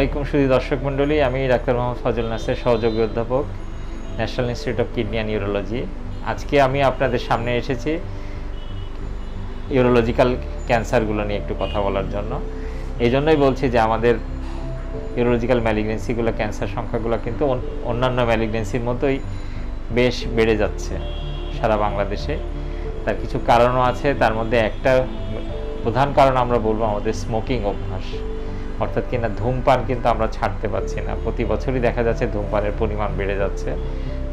আলাইকুম সুদী দর্শক মণ্ডলী, আমি ডাক্তার মোহাম্মদ ফজল নাসের সহযোগী অধ্যাপক, national institute of kidney and urology. আজকে আমি আপনাদের সামনে এসেছি ইউরোলজিক্যাল ক্যান্সারগুলো নিয়ে একটু কথা বলার জন্য। এই জন্যই বলছি যে আমাদের ইউরোলজিক্যাল ম্যালিগনেন্সিগুলো, ক্যান্সার সংখ্যাগুলো কিন্তু অন্যান্য ম্যালিগনেন্সির মতোই বেশ বেড়ে যাচ্ছে সারা বাংলাদেশে। তার কিছু কারণও আছে, তার মধ্যে একটা প্রধান কারণ আমরা বলব আমাদের স্মোকিং অভ্যাস। অর্থাৎ কিনা ধূমপান কিন্তু আমরা ছাড়তে পারছি না। প্রতি বছরই দেখা যাচ্ছে ধূমপানের পরিমাণ বেড়ে যাচ্ছে।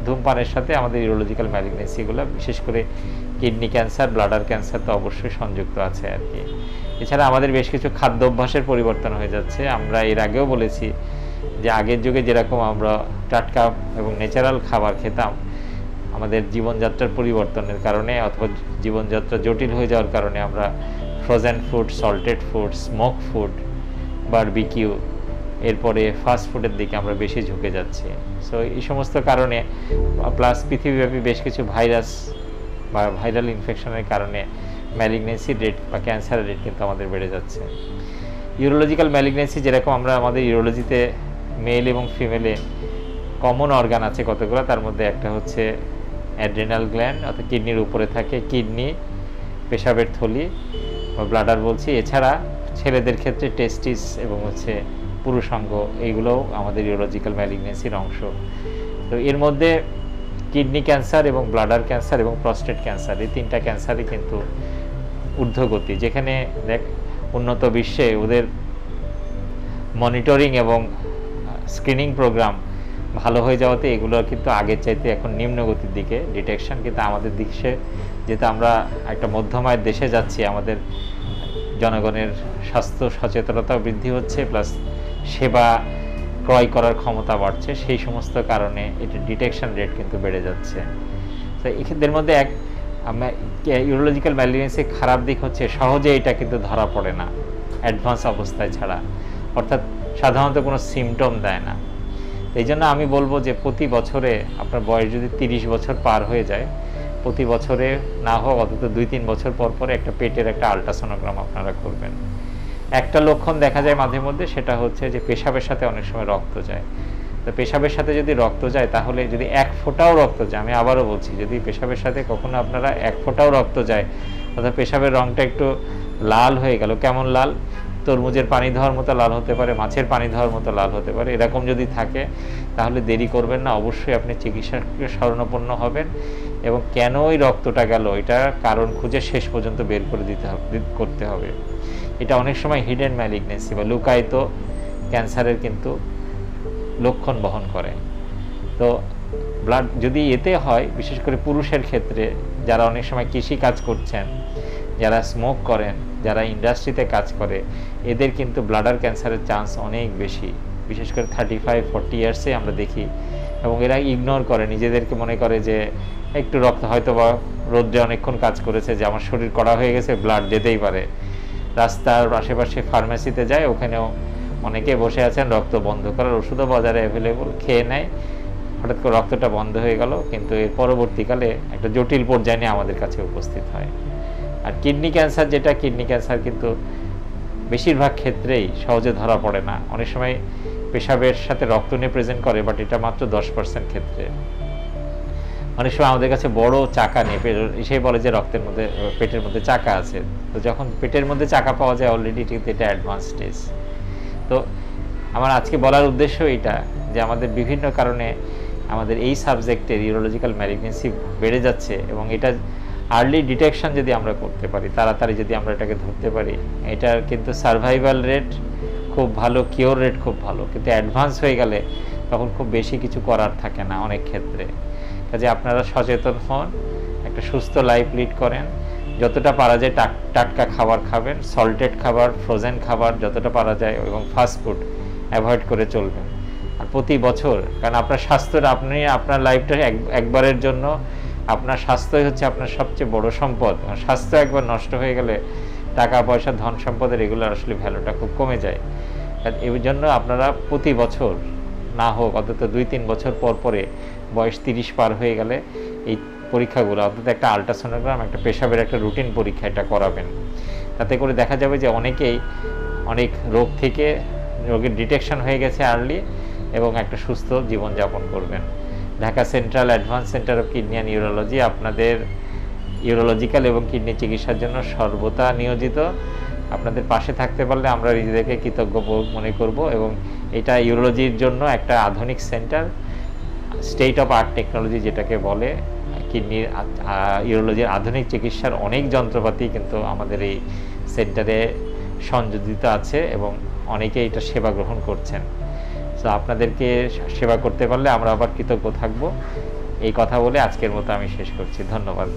ধূমপানের সাথে আমাদের ইউরোলজিক্যাল ম্যালিগনেন্সিগুলো বিশেষ করে কিডনি ক্যান্সার ব্লাডার ক্যান্সার তো অবশ্যই সংযুক্ত আছে আর কি। এছাড়া আমাদের বেশ কিছু খাদ্য অভ্যাসের পরিবর্তন হয়ে যাচ্ছে। আমরা এর আগেও বলেছি যে আগের যুগে যেরকম আমরা টাটকা এবং ন্যাচারাল খাবার খেতাম, আমাদের জীবনযাত্রার পরিবর্তনের কারণে অথবা জীবনযাত্রা জটিল হয়ে যাওয়ার কারণে আমরা frozen food salted food smoke food barbecue, এরপরে ফাস্ট ফুডের দিকে আমরা বেশি ঝুঁকে যাচ্ছি। সো এই সমস্ত কারণে প্লাস পৃথিবীব্যাপী বেশ কিছু ভাইরাস বা ভাইরাল ইনফেকশনের কারণে ম্যালিগনেন্সি রেট বা ক্যান্সারের রেট কিন্তু আমাদের বেড়ে যাচ্ছে। ইউরোলজিক্যাল ম্যালিগনেন্সি যেরকম আমরা আমাদের ইউরোলজিতে মেল এবং ফিমেলে কমন অর্গান আছে কতগুলো, তার মধ্যে একটা হচ্ছে অ্যাড্রেনাল গ্ল্যান্ড অর্থাৎ কিডনির উপরে থাকে কিডনি পেশাবের থলি, বা ব্লাডার বলছি। এছাড়া ছেলেদের ক্ষেত্রে টেস্টিস এবং হচ্ছে পুরুষাঙ্গ এইগুলোও আমাদের ইউরোলজিক্যাল ম্যালিগনেন্সির অংশ। তো এর মধ্যে কিডনি ক্যান্সার এবং ব্লাডার ক্যান্সার এবং প্রস্টেট ক্যান্সার এই তিনটা ক্যান্সারই কিন্তু ঊর্ধ্বগতি। যেখানে দেখ, উন্নত বিশ্বে ওদের মনিটরিং এবং স্ক্রিনিং প্রোগ্রাম ভালো হয়ে যাওয়াতে এগুলো কিন্তু আগের চাইতে এখন নিম্ন গতির দিকে। ডিটেকশন কিন্তু আমাদের দিকে যেহেতু আমরা একটা মধ্যমায়ের দেশে যাচ্ছি, আমাদের জনগণের স্বাস্থ্য সচেতনতা বৃদ্ধি হচ্ছে, প্লাস সেবা ক্রয় করার ক্ষমতা বাড়ছে, সেই সমস্ত কারণে এটা ডিটেকশন রেট কিন্তু বেড়ে যাচ্ছে। তো এক্ষেত্রের মধ্যে এক ইউরোলজিক্যাল ম্যালিগনেন্সি খারাপ দিক হচ্ছে, সহজে এটা কিন্তু ধরা পড়ে না, অ্যাডভান্স অবস্থায় ছাড়া। অর্থাৎ সাধারণত কোনো সিমটম দেয় না। এই জন্য আমি বলব যে প্রতি বছরে আপনার বয়স যদি তিরিশ বছর পার হয়ে যায় প্রতি বছরে না হোক, অন্তত দুই তিন বছর পর পরে একটা পেটের একটা আলট্রাসোনোগ্রাম আপনারা করবেন। একটা লক্ষণ দেখা যায় মাঝে মধ্যে, সেটা হচ্ছে যে পেশাবের সাথে অনেক সময় রক্ত যায়। তো পেশাবের সাথে যদি রক্ত যায়, তাহলে যদি এক ফোঁটাও রক্ত যায়, আমি আবারও বলছি, যদি পেশাবের সাথে কখনো আপনারা এক ফোঁটাও রক্ত যায়, অর্থাৎ পেশাবের রঙটা একটু লাল হয়ে গেল, কেমন লাল? তরমুজের পানি ধোয়ার মতো লাল হতে পারে, মাছের পানি ধোয়ার মতো লাল হতে পারে, এরকম যদি থাকে, তাহলে দেরি করবেন না। অবশ্যই আপনি চিকিৎসাকে শরণাপন্ন হবেন এবং কেন ওই রক্তটা গেল, এটা কারণ খুঁজে শেষ পর্যন্ত বের করে দিতে হবে করতে হবে। এটা অনেক সময় হিডেন ম্যালিগনেন্সি বা লুকায়িত ক্যান্সারের কিন্তু লক্ষণ বহন করে। তো ব্লাড যদি এতে হয়, বিশেষ করে পুরুষের ক্ষেত্রে, যারা অনেক সময় কৃষি কাজ করছেন যারা স্মোক করেন যারা ইন্ডাস্ট্রিতে কাজ করে, এদের কিন্তু ব্লাডার ক্যান্সারের চান্স অনেক বেশি। বিশেষ করে থার্টি ফাইভ ফর্টি ইয়ার্সে আমরা দেখি। এবং এরা ইগনোর করে, নিজেদেরকে মনে করে যে একটু রক্ত হয়তো বা রোদ্রে অনেকক্ষণ কাজ করেছে, যে আমার শরীর কড়া হয়ে গেছে ব্লাড যেতেই পারে। রাস্তার আশেপাশে ফার্মেসিতে যায়, ওখানেও অনেকে বসে আছেন, রক্ত বন্ধ করার ওষুধও বাজারে অ্যাভেলেবল খেয়ে নেয়। হঠাৎ করে রক্তটা বন্ধ হয়ে গেল, কিন্তু এর পরবর্তীকালে একটা জটিল পর্যায়ে নিয়ে আমাদের কাছে উপস্থিত হয়। আর কিডনি ক্যান্সার যেটা, কিডনি ক্যান্সার কিন্তু বেশিরভাগ ক্ষেত্রেই সহজে ধরা পড়ে না। অনেক সময় পেশাবের সাথে রক্ত নিয়ে প্রেজেন্ট করে বাট এটা মাত্র দশ পার্সেন্ট ক্ষেত্রে। অনেক সময় আমাদের কাছে বড় চাকা নিয়ে সেই বলে যে রক্তের মধ্যে, পেটের মধ্যে চাকা আছে। তো যখন পেটের মধ্যে চাকা পাওয়া যায় অলরেডি কিন্তু এটা অ্যাডভান্স স্টেজ তো আমার আজকে বলার উদ্দেশ্য এটা যে আমাদের বিভিন্ন কারণে আমাদের এই সাবজেক্টের ইউরোলজিক্যাল ম্যালিগনেন্সি বেড়ে যাচ্ছে এবং এটা আর্লি ডিটেকশন যদি আমরা করতে পারি, তাড়াতাড়ি যদি আমরা এটাকে ধরতে পারি এটার কিন্তু সার্ভাইভাল রেট খুব ভালো কিওর রেট খুব ভালো। কিন্তু অ্যাডভান্স হয়ে গেলে তখন খুব বেশি কিছু করার থাকে না অনেক ক্ষেত্রে। কাজে আপনারা সচেতন হন, একটা সুস্থ লাইফ লিড করেন। যতটা পারা যায় টাটকা খাবার খাবেন সল্টেড খাবার ফ্রোজেন খাবার, যতটা পারা যায় এবং ফাস্ট ফুড অ্যাভয়েড করে চলবেন। আর প্রতি বছর, কারণ আপনার স্বাস্থ্যটা, আপনি আপনার লাইফটা একবারের জন্য আপনার স্বাস্থ্যই হচ্ছে আপনার সবচেয়ে বড় সম্পদ। স্বাস্থ্য একবার নষ্ট হয়ে গেলে টাকা, পয়সা, ধন সম্পদের এগুলোর আসলে ভ্যালুটা খুব কমে যায়। এই জন্য আপনারা প্রতি বছর না হোক, অন্তত দুই, তিন বছর পর পরে বয়স তিরিশ পার হয়ে গেলে এই পরীক্ষাগুলো, অন্তত একটা আলট্রাসোনোগ্রাম একটা পেশাবের একটা রুটিন পরীক্ষা এটা করাবেন। তাতে করে দেখা যাবে যে অনেকেই অনেক রোগ থেকে রোগের ডিটেকশন হয়ে গেছে আর্লি এবং একটা সুস্থ জীবনযাপন করবেন। Dhaka central advance center of kidney and urology আপনাদের ইউরোলজিক্যাল এবং কিডনি চিকিৎসার জন্য সর্বদা নিয়োজিত। আপনাদের পাশে থাকতে পারলে আমরা নিজেদেরকে কৃতজ্ঞ মনে করব এবং এটা ইউরোলজির জন্য একটা আধুনিক centre, state of art technology যেটাকে বলে। কিডনির ইউরোলজির আধুনিক চিকিৎসার অনেক যন্ত্রপাতি কিন্তু আমাদের এই সেন্টারে সংযোজিত আছে এবং অনেকে এটা সেবা গ্রহণ করছেন। তো আপনাদেরকে সেবা করতে পারলে আমরা আবার কৃতজ্ঞ থাকব। এই কথা বলে আজকের মতো আমি শেষ করছি। ধন্যবাদ।